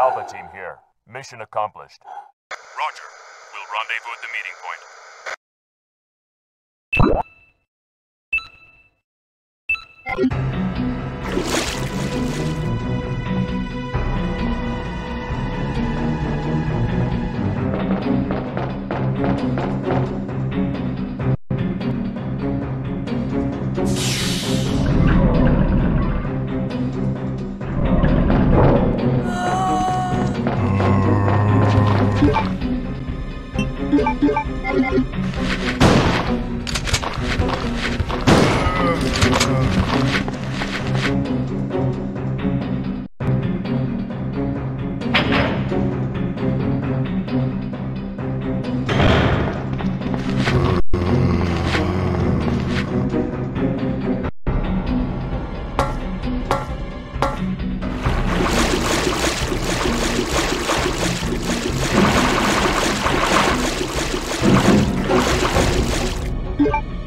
Alpha team here. Mission accomplished. Roger. We'll rendezvous at the meeting point. you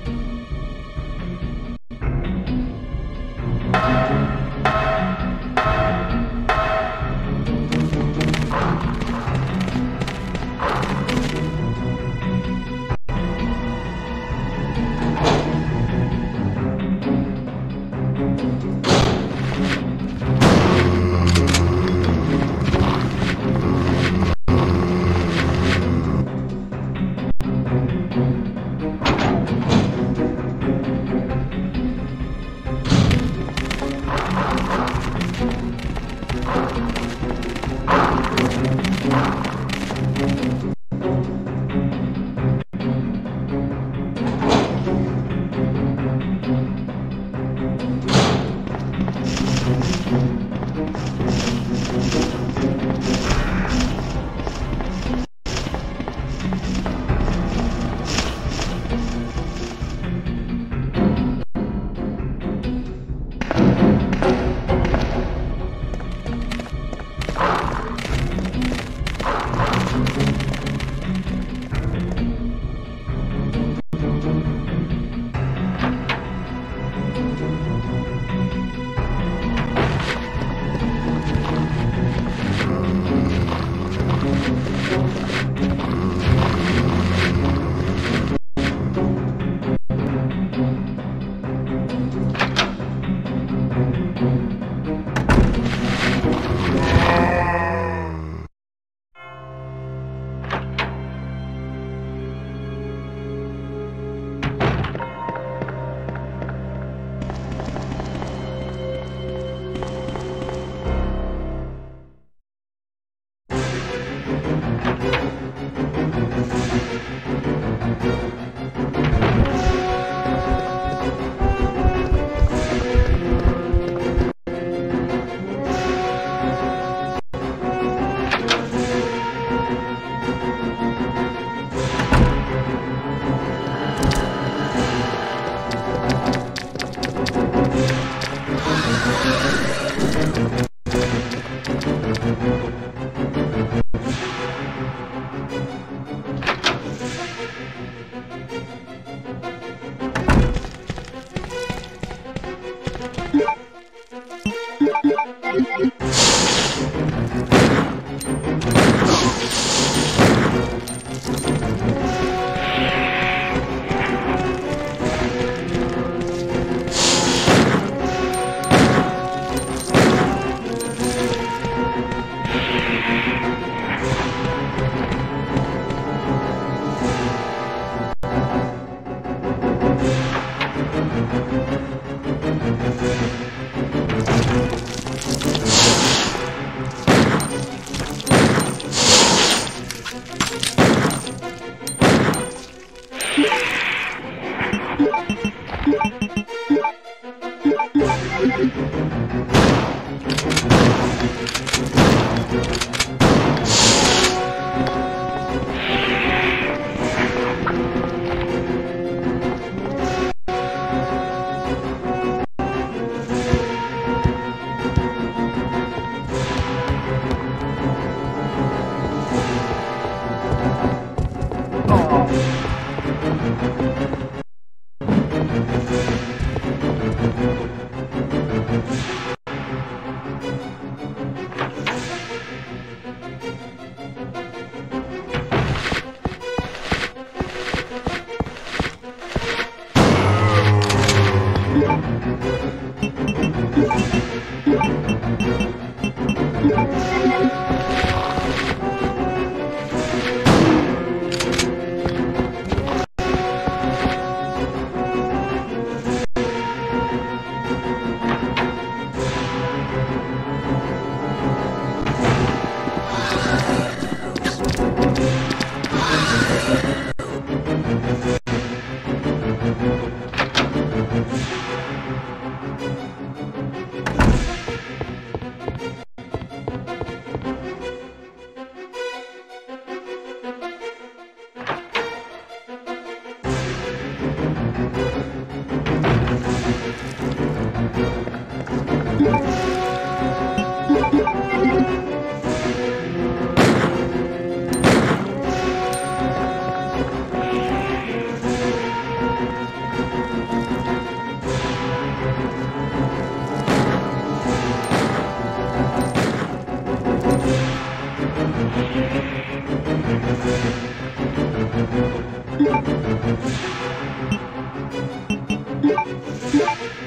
Thank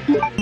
you.